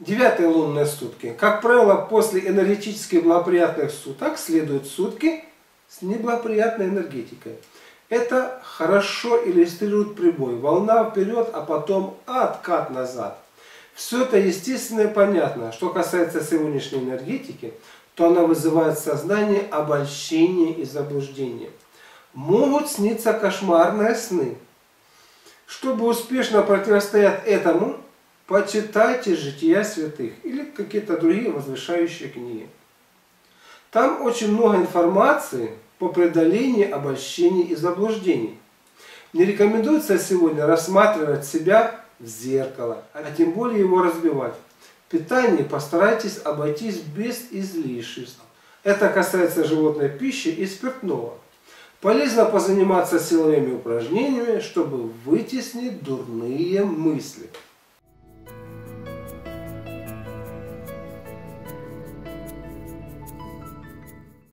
Девятые лунные сутки. Как правило, после энергетически благоприятных суток следуют сутки с неблагоприятной энергетикой. Это хорошо иллюстрирует прибой. Волна вперед, а потом откат назад. Все это естественно и понятно. Что касается сегодняшней энергетики, то она вызывает в сознании обольщение и заблуждение. Могут сниться кошмарные сны. Чтобы успешно противостоять этому, почитайте «Жития святых» или какие-то другие возвышающие книги. Там очень много информации по преодолению обольщений и заблуждений. Не рекомендуется сегодня рассматривать себя в зеркало, а тем более его разбивать. В питании постарайтесь обойтись без излишеств. Это касается животной пищи и спиртного. Полезно позаниматься силовыми упражнениями, чтобы вытеснить дурные мысли.